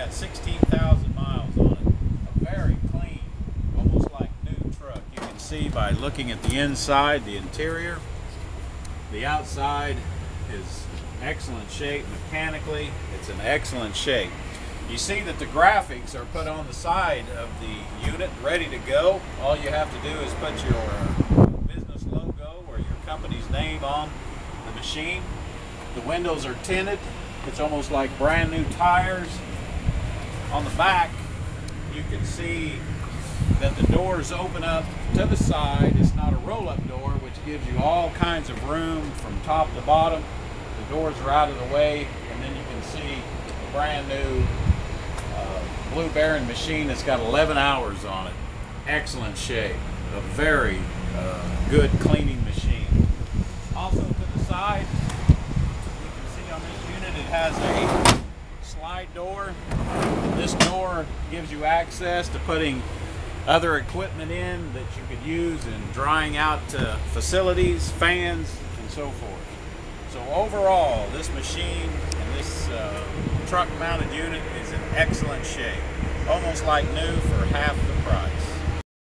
Got 16,000 miles on it. A very clean, almost like new truck. You can see by looking at the inside, the interior. The outside is excellent shape mechanically. It's in excellent shape. You see that the graphics are put on the side of the unit ready to go. All you have to do is put your uh, business logo or your company's name on the machine. The windows are tinted. It's almost like brand new tires. On the back, you can see that the doors open up to the side. It's not a roll-up door, which gives you all kinds of room from top to bottom. The doors are out of the way, and then you can see the brand new uh, Blue Baron machine that's got 11 hours on it. Excellent shape. A very uh, good cleaning machine. Also to the side, you can see on this unit it has a slide door. This door gives you access to putting other equipment in that you could use in drying out uh, facilities, fans, and so forth. So overall, this machine and this uh, truck mounted unit is in excellent shape. Almost like new for half the price.